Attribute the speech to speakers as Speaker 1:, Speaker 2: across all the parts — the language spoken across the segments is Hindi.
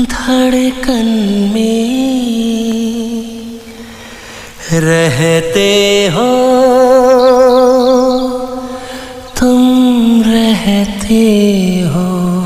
Speaker 1: धड़कन में रहते हो तुम रहते हो।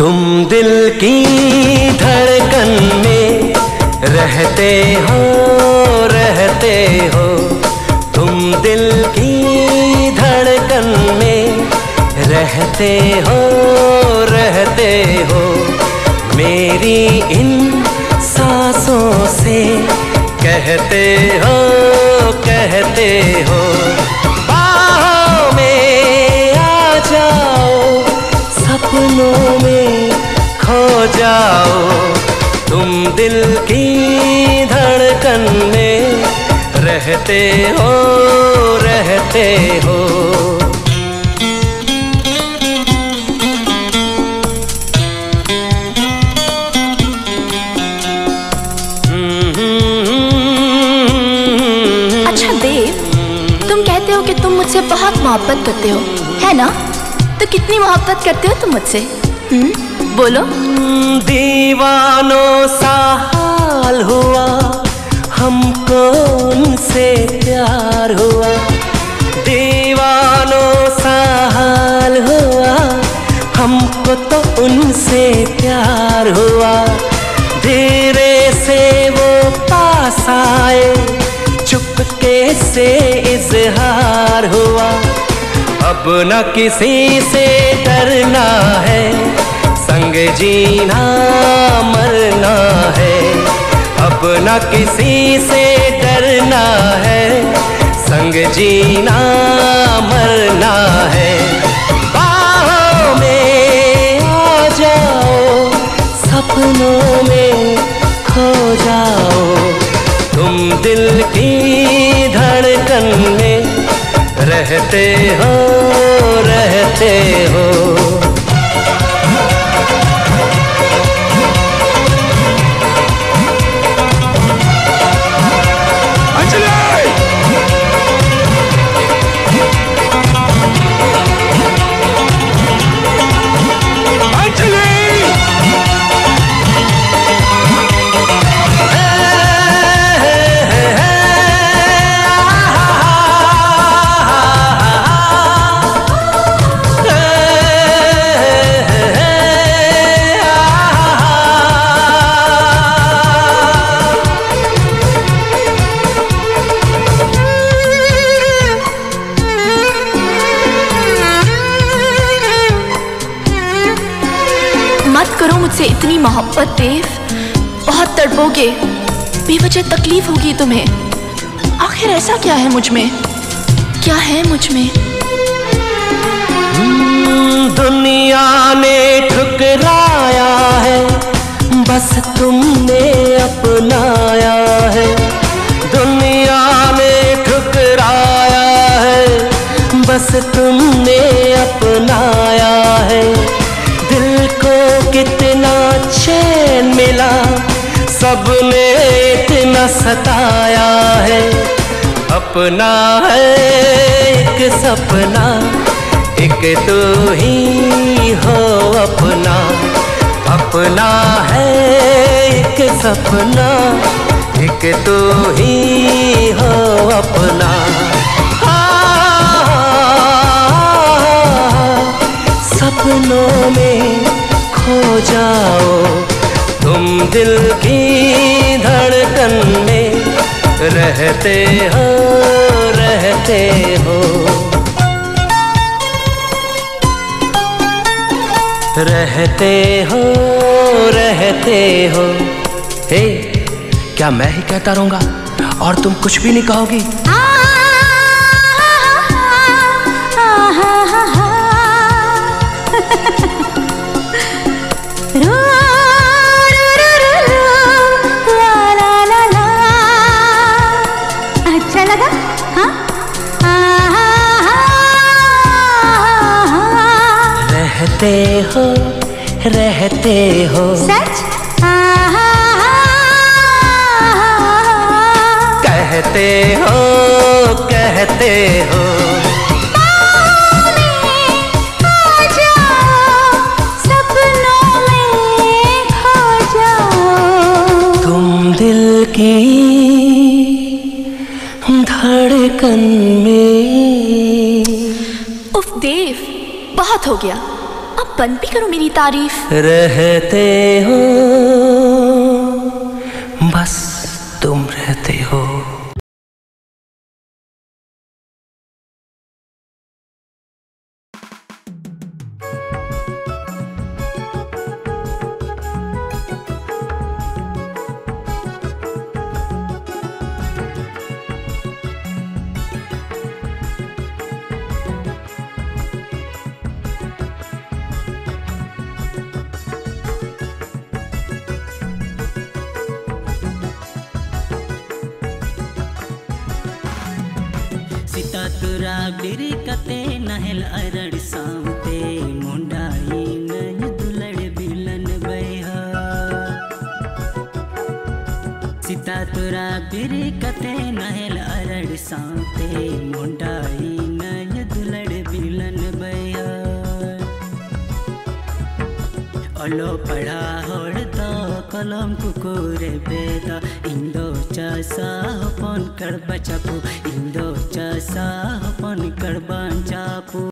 Speaker 1: तुम दिल की धड़कन में रहते हो रहते हो। तुम दिल की धड़कन में रहते हो रहते हो। मेरी इन सांसों से कहते हो कहते हो। सपनों में खो जाओ। तुम दिल की धड़कन में रहते हो रहते हो।
Speaker 2: अच्छा तुम मुझसे बहुत मोहब्बत करते हो, है ना? तो कितनी मोहब्बत करते हो तुम मुझसे? हम्म बोलो।
Speaker 1: दीवानों सा हाल हुआ, हमको उनसे प्यार हुआ। दीवानों सा हाल हुआ, हमको तो उनसे प्यार हुआ। धीरे से वो पास आए, चुपके से इजहार हुआ। अब न किसी से डरना है। संग जीना मरना है। अब न किसी से डरना है। संग जीना मरना है। बाहों में आ जाओ, सपनों में खो जाओ। तुम दिल की धड़कन में रहते हो। रहते
Speaker 2: करो मुझसे इतनी मोहब्बत, देव। बहुत तड़पोगे, बेवजह तकलीफ़ होगी तुम्हें। आखिर ऐसा क्या है मुझमें? क्या है मुझमें?
Speaker 1: दुनिया ने ठुकराया है, बस तुमने अपनाया है। दुनिया ने ठुकराया है, बस तुमने अपनाया है। को कितना चैन मिला सबने इतना सताया है अपना है एक सपना एक तो ही हो अपना अपना है एक सपना एक तो ही हो अपना हाँ, सपनों में जाओ। तुम दिल की धड़कन में रहते हो रहते हो। रहते हो रहते हो। हे, क्या मैं ही कहता रहूँगा? और तुम कुछ भी नहीं कहोगी?
Speaker 3: अच्छा
Speaker 1: कहते हो रहते हो।
Speaker 3: सच?
Speaker 1: कहते हो कहते हो। तुम दिल की धड़कन में।
Speaker 2: उफ देव बहुत हो गया। बंद भी करो मेरी तारीफ़।
Speaker 1: रहते हो बस तुम रहते हो।
Speaker 4: तोरा बिरी कते नहल अरड़ सामते मुंडाई नन दुलड़ बिलन बैहा। सीता तुरा बिरी कते नहल अरड़ सामते मुंडाई नन दुलड़ बिलन बैहा। अलो पढ़ा होड़ तो ಕಲಂ ಕುಕುರೆ ಬೇದ ಇಂದೋ ಚಸ ಪನ್ ಕಡ್ಬ ಚಪು ಇಂದೋ ಚಸ ಪನ್ ಕಡ್ಬ ಚಾಪು